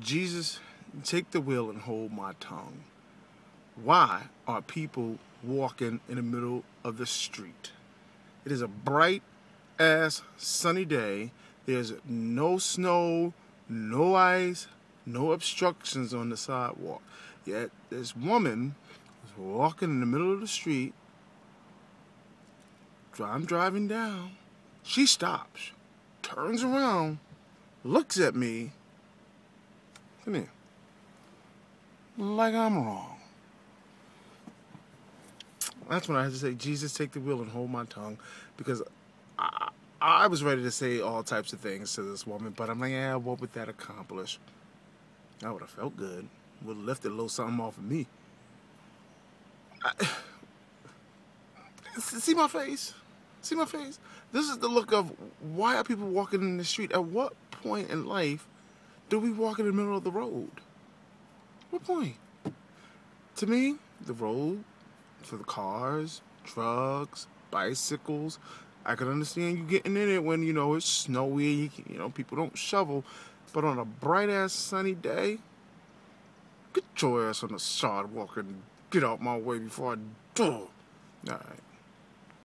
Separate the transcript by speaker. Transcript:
Speaker 1: Jesus, take the wheel and hold my tongue. Why are people walking in the middle of the street? It is a bright ass sunny day. There's no snow, no ice, no obstructions on the sidewalk. Yet this woman is walking in the middle of the street. I'm driving down. She stops, turns around, looks at me. Come here. Like I'm wrong. That's when I had to say, Jesus, take the wheel and hold my tongue. Because I, I was ready to say all types of things to this woman, but I'm like, yeah, what would that accomplish? I would have felt good. Would have lifted a little something off of me. I, see my face? See my face? This is the look of why are people walking in the street? At what point in life do we walk in the middle of the road? What point? To me, the road for the cars, trucks, bicycles. I can understand you getting in it when you know it's snowy. You, you know people don't shovel, but on a bright ass sunny day, get your ass on the sidewalk and get out my way before I do. All right.